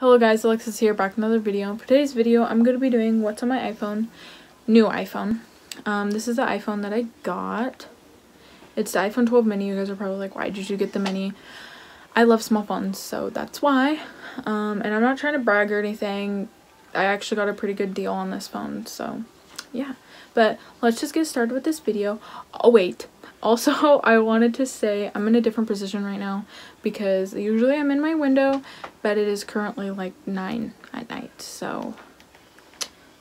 Hello guys, Alexis here, back another video. For today's video, I'm going to be doing what's on my iPhone, new iPhone. Um, this is the iPhone that I got. It's the iPhone 12 mini. You guys are probably like, why did you get the mini? I love small phones, so that's why. Um, and I'm not trying to brag or anything. I actually got a pretty good deal on this phone, so yeah. But let's just get started with this video. Oh, wait. Also, I wanted to say I'm in a different position right now because usually I'm in my window, but it is currently like 9 at night, so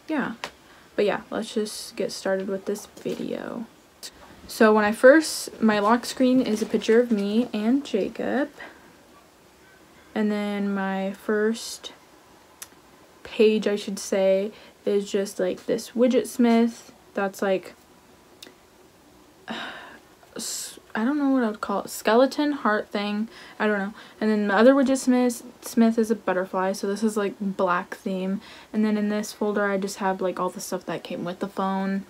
yeah. But yeah, let's just get started with this video. So when I first, my lock screen is a picture of me and Jacob. And then my first page, I should say, is just like this Widgetsmith. That's like I don't know what I would call it, skeleton heart thing. I don't know. And then the other Widgetsmith, Smith is a butterfly, so this is like black theme. And then in this folder I just have like all the stuff that came with the phone.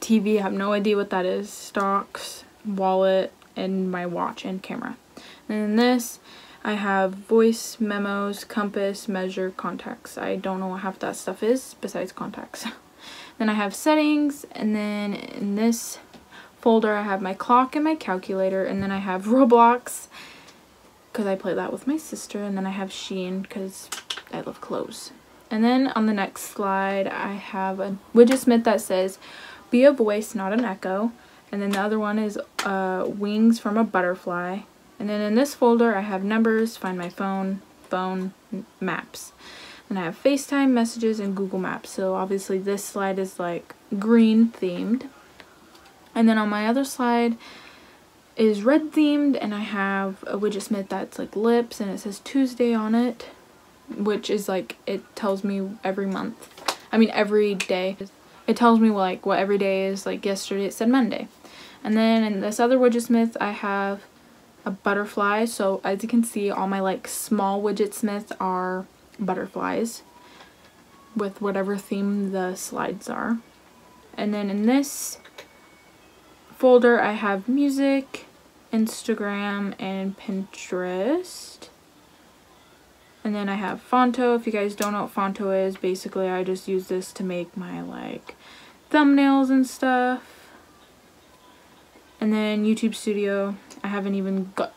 TV, I have no idea what that is. Stocks, wallet, and my watch and camera. And in this, I have voice, memos, compass, measure, contacts. I don't know what half that stuff is besides contacts. then I have settings, and then in this folder I have my clock and my calculator and then I have Roblox because I play that with my sister and then I have Shein because I love clothes. And then on the next slide I have a widget that says be a voice not an echo and then the other one is uh, wings from a butterfly and then in this folder I have numbers, find my phone, phone, maps. And I have FaceTime, messages, and Google Maps. So obviously this slide is like green themed. And then on my other slide is red themed and I have a Widgetsmith that's like lips and it says Tuesday on it which is like it tells me every month I mean every day it tells me like what every day is like yesterday it said Monday and then in this other Widgetsmith I have a butterfly so as you can see all my like small Widgetsmiths are butterflies with whatever theme the slides are and then in this folder I have music, Instagram, and Pinterest. And then I have Phonto. If you guys don't know what Phonto is, basically I just use this to make my like thumbnails and stuff. And then YouTube Studio. I haven't even got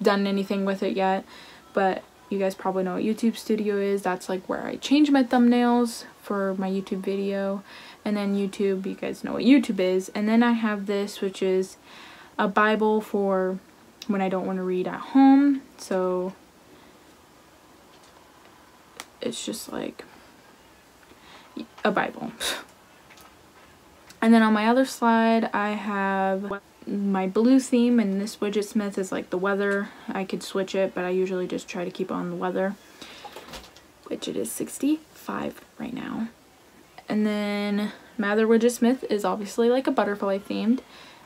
done anything with it yet, but you guys probably know what YouTube Studio is. That's like where I change my thumbnails for my YouTube video and then YouTube, you guys know what YouTube is. And then I have this, which is a Bible for when I don't want to read at home. So it's just like a Bible. And then on my other slide, I have my blue theme, and this widget smith is like the weather. I could switch it, but I usually just try to keep on the weather, which it is 65 right now. And then Mather Widgetsmith is obviously like a butterfly themed.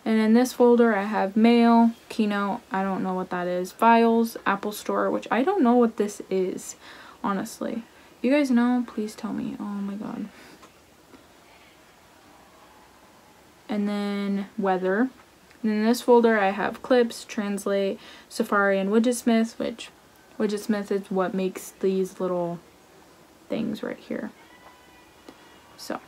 And in this folder I have Mail, Keynote, I don't know what that is, Files, Apple Store, which I don't know what this is, honestly. You guys know, please tell me. Oh my god. And then Weather. And in this folder I have Clips, Translate, Safari, and Widgetsmith, which Widgetsmith is what makes these little things right here. So,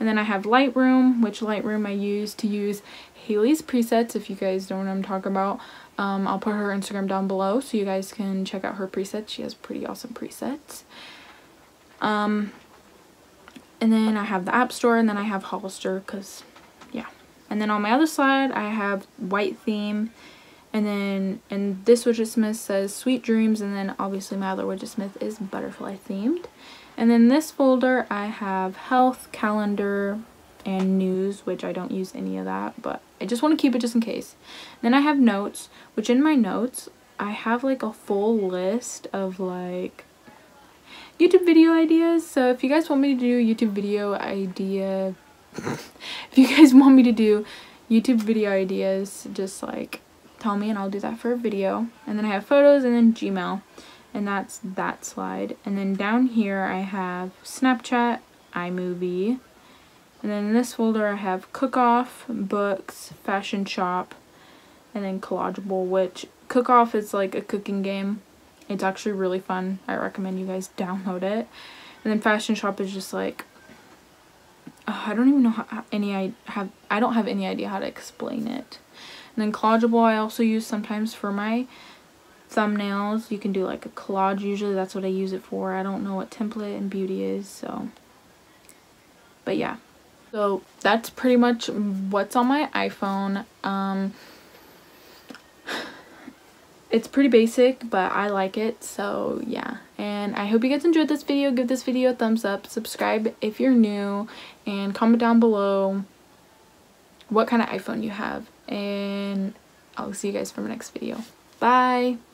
and then I have Lightroom, which Lightroom I use to use Hailey's presets. If you guys don't know what I'm talking about, um, I'll put her Instagram down below so you guys can check out her presets. She has pretty awesome presets. Um, and then I have the App Store, and then I have Hollister, because, yeah. And then on my other side, I have White Theme, and then and this Widgetsmith says Sweet Dreams, and then obviously my other Widgetsmith is Butterfly themed. And then this folder I have health, calendar, and news, which I don't use any of that, but I just want to keep it just in case. Then I have notes, which in my notes, I have like a full list of like YouTube video ideas. So if you guys want me to do YouTube video idea, if you guys want me to do YouTube video ideas, just like tell me and I'll do that for a video. And then I have photos and then Gmail and that's that slide. And then down here I have Snapchat, iMovie, and then in this folder I have Cook-Off, Books, Fashion Shop, and then Collageable, which Cook-Off is like a cooking game, It's actually really fun. I recommend you guys download it. And then Fashion Shop is just like uh, I don't even know how, any I have I don't have any idea how to explain it. And then Collageable I also use sometimes for my thumbnails. You can do like a collage usually. That's what I use it for. I don't know what template and beauty is. So, but yeah. So that's pretty much what's on my iPhone. Um, it's pretty basic, but I like it. So yeah. And I hope you guys enjoyed this video. Give this video a thumbs up. Subscribe if you're new. And comment down below what kind of iPhone you have. And I'll see you guys for my next video. Bye!